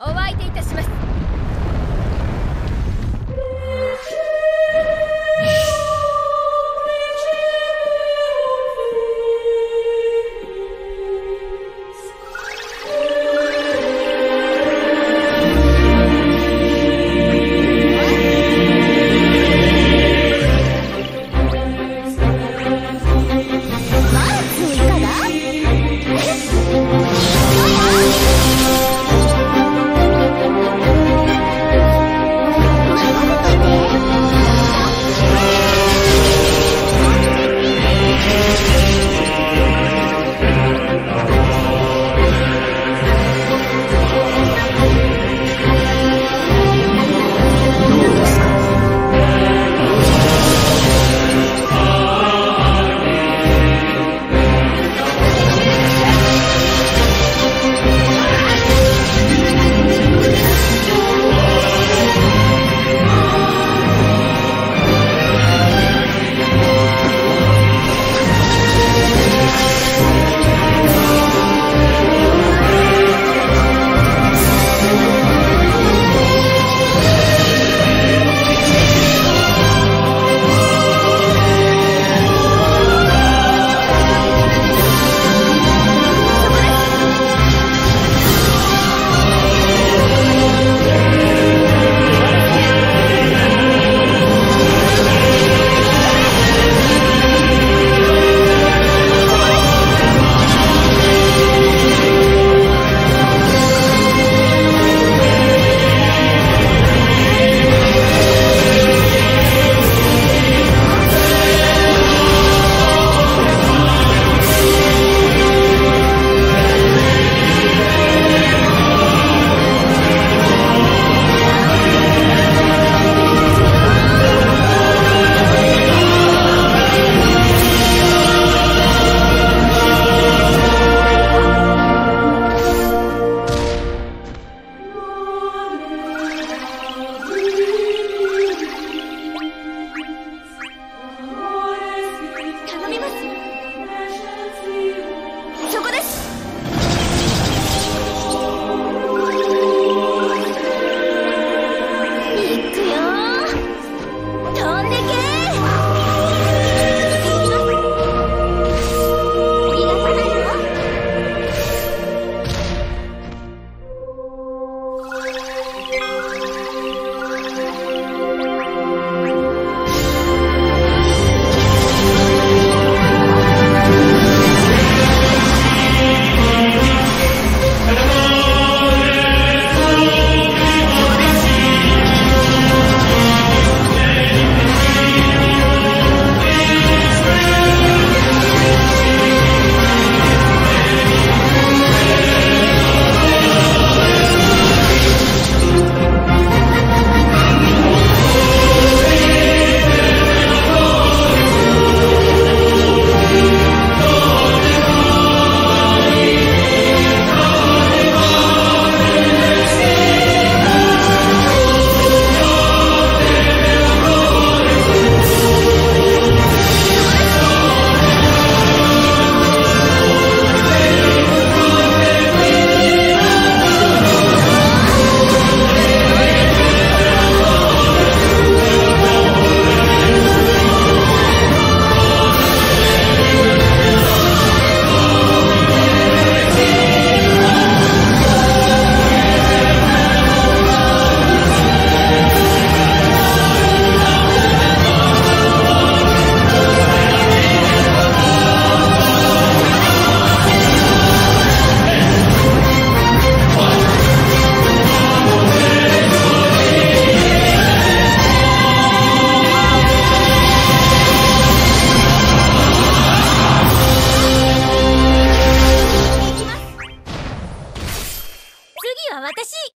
お相手いたしまし次は私！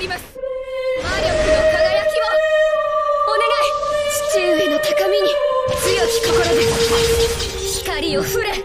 ります。魔力の輝きを。お願い。父上の高みに強き心で光を触れ。